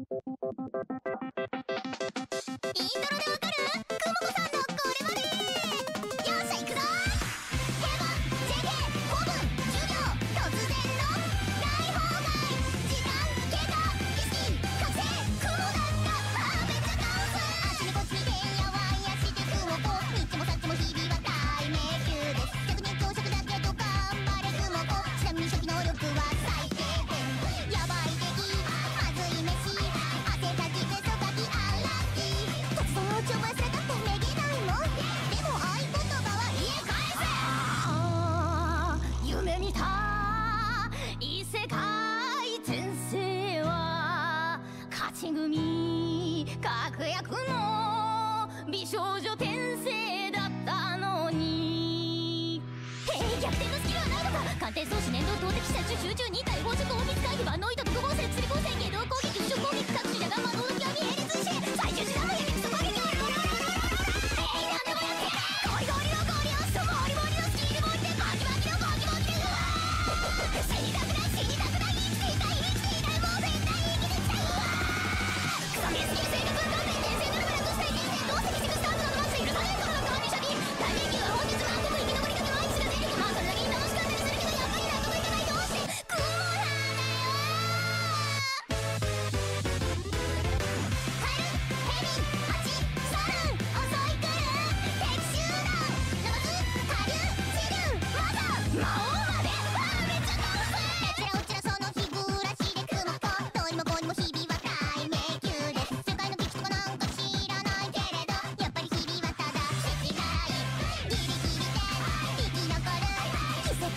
イントロでわかる？の美少女転生だったのに。へい逆転のスキルはないのか。鑑定装置年度投擲者中集中2